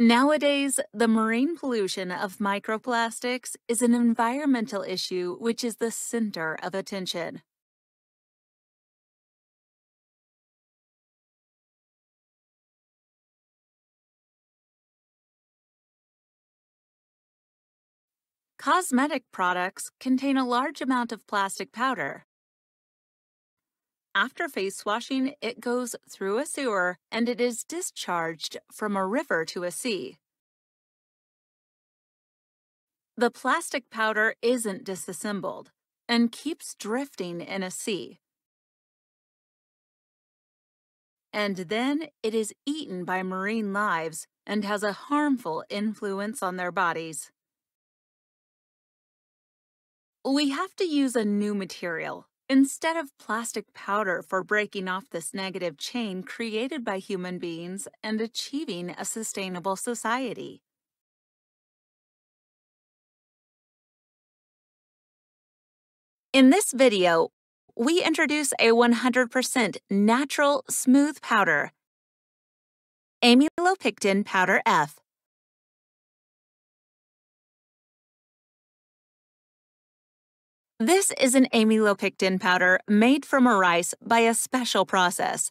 Nowadays, the marine pollution of microplastics is an environmental issue which is the center of attention. Cosmetic products contain a large amount of plastic powder. After face washing, it goes through a sewer and it is discharged from a river to a sea. The plastic powder isn't disassembled and keeps drifting in a sea. And then it is eaten by marine lives and has a harmful influence on their bodies. We have to use a new material instead of plastic powder for breaking off this negative chain created by human beings and achieving a sustainable society. In this video, we introduce a 100% natural smooth powder, amylopectin powder F. This is an amylopectin powder made from a rice by a special process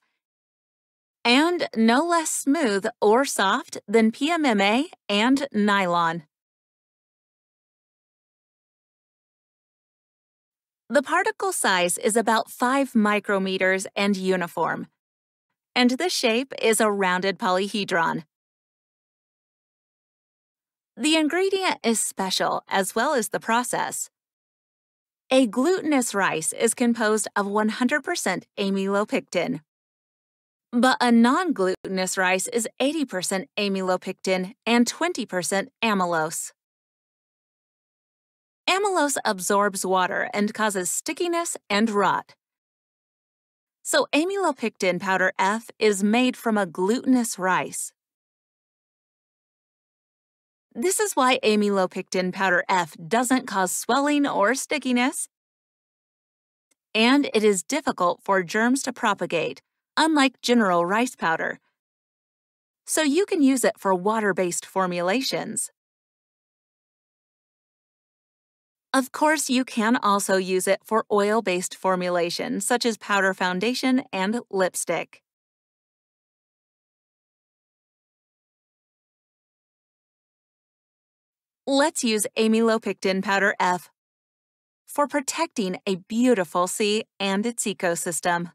and no less smooth or soft than PMMA and nylon. The particle size is about 5 micrometers and uniform, and the shape is a rounded polyhedron. The ingredient is special as well as the process. A glutinous rice is composed of 100% amylopectin. But a non glutinous rice is 80% amylopectin and 20% amylose. Amylose absorbs water and causes stickiness and rot. So, amylopectin powder F is made from a glutinous rice. This is why amylopectin powder F doesn't cause swelling or stickiness, and it is difficult for germs to propagate, unlike general rice powder. So you can use it for water-based formulations. Of course, you can also use it for oil-based formulations such as powder foundation and lipstick. Let's use amylopectin powder F for protecting a beautiful sea and its ecosystem.